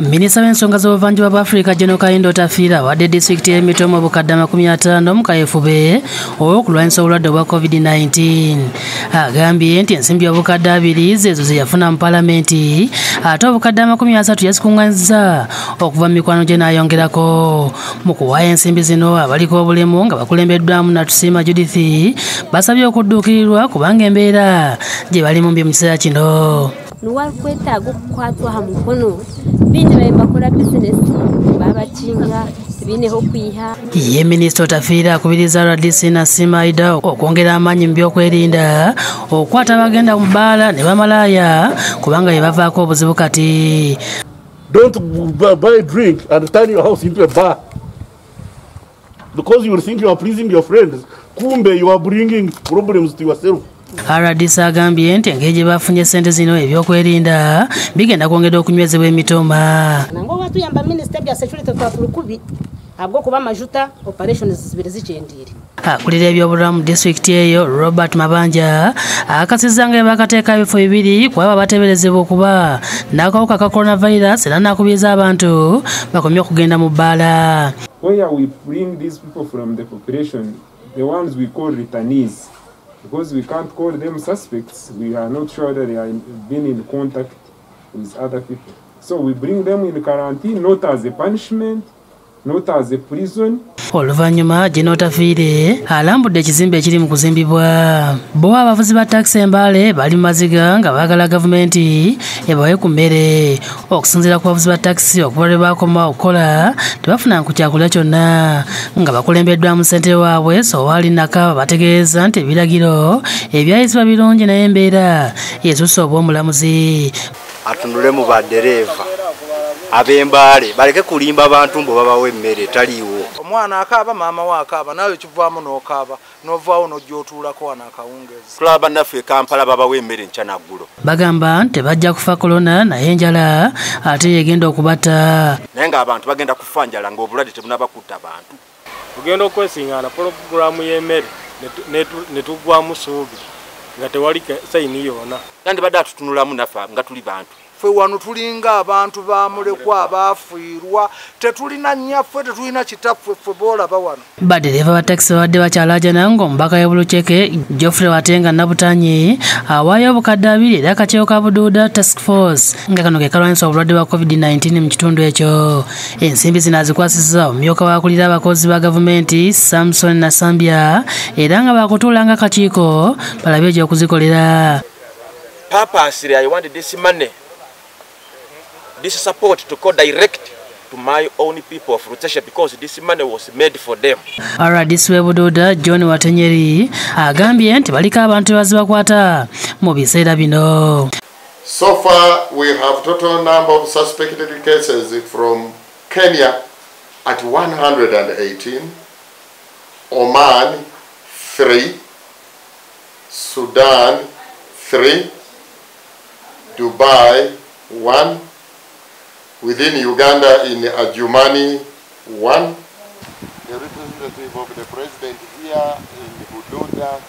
minisita w'ensonga z'obuvanjuba bwa afirika geno kayindo tafiira awadde disitulikiti y'emito mu bukadde 50 mu kayefube olw'okulwanyisa obulwadde obwa covid-19 agambye nti ensimbi obukadde abiri zezo ze yafuna mu paalamenti. Ate obukadde 30 yazikuŋŋanyiza okuva mu mikwano gye n'ayongerako. Mu kuwaayo ensimbi zino abaliko obulemu nga bakulembeddwamu natusiima judith basabye okudduukirirwa kubanga embeera gye balimu mbi mu kiseera kino niwakwetaaga okukwatwa ha mukono biine baye bakola bizinesi babakinga tebiineho kwiha ye minisita otafiira akubiriza rdc nasimaida okwongera amaanyi mu byokwerinda okukwata abagenda mu bbaala ne bamalaaya kubanga bye bavaako obuzibu kati Don't bu- buy drink and turn your house into a bar. Because you will think you are pleasing your friends. Kumbe, you are bringing problems to yourself. Rdc agambye nti engeri gye bafunye sente zino ebyokwerinda bigenda kwongera okunywezebwa emitoma. Nange oba tuyamba minisita bya security twa kulukubi habwokuba amajuta operations zibiri zikyendire akulira ebyobulamu mu disitulikiti eyo robert mabanja akakasizza nga bakateeka ebifo bibiri kuba bateeberezebwa okuba n'akawuka ka coronavirus era nakubiriza abantu bakomye okugenda mu bbaala. Where we bring these people from the population, the ones we call returnees, because we can't call them suspects, we are not sure that they in, been in contact with other people. So we bring them in quarantine, not as a punishment, not as a prison, oluvannyuma gino tafiire alambudde ekizimbe ekiri mu kuzimbibwa. Bo abavuzi ba takisi embaale bali mu maziga nga baagala gavumenti ebawe ku mmere. Okusinziira ku bavuzi ba takisi okuva lwe bakoma okukola tebafuna ku kyakulya kyonna. Nga bakulembeddwamu ssente waabwe sowaali nakaba bategeeza nti ebiragiro ebyayisibwa birungi naye embeera yesusse obw'omulamuzi. Atunule mu badereeva ab'embaale baleke kulimba abantu mbu babawo emmere taliiwo. Omwana akaaba maama we akaaba nawe kivaamu n'okaaba n'ovaawo n'ojja otuulako wano akawungeezi. Tulaba bannaffe e kampala babawo emmere nkya naggulo. Bagamba tebajja kufa kolona naye enjala ate yegenda okubatta naye ng'abantu bagenda kufa njala ng'obulwadde tebunabakutta bantu. Tugenda okwesiŋŋaana pologulaamu y'emmere ne tuggwamu suubi nga tewali sayini yoona. Yandibadde atutunulamu naffe nga tuli bantu ffe wano tulinga abantu bamulekwa abaafiirwa tetulina nnyaffe tetulina kitaffe ffe boolaba wano. Badereva ba takisi babadde bakyalajana ng'omubaka y'obulukyeke geoffrey watenga nabutanyi awaayo obukadde abiri eri akakiiko ka buduuda task force. Nga kano ke kalwanyisa obulwadde bwa covid-19 mu kitundu ekyo. Ensimbi zino azikwasizza omumyuka waakulira abakozi ba gavumenti samson nasambya era nga bakutuula nga akakiiko balabye ekyokuzikolera purposely i wanted this money this support to go direct to my own people of Rutesha because this money was made for them. rdc w'ebuduuda john watenyeri agambye nti baliko abantu bebazibakwata mu biseera bino So far, we have total number of suspected cases from Kenya at 118, Oman 3, Sudan 3, Dubai 1, within Uganda in Adjumani 1. The representative of the president here in Bududa